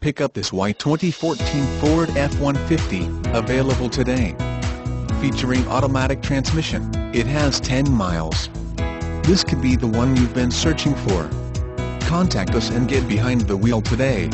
Pick up this white 2014 Ford F-150, available today. Featuring automatic transmission, it has 10 miles. This could be the one you've been searching for. Contact us and get behind the wheel today.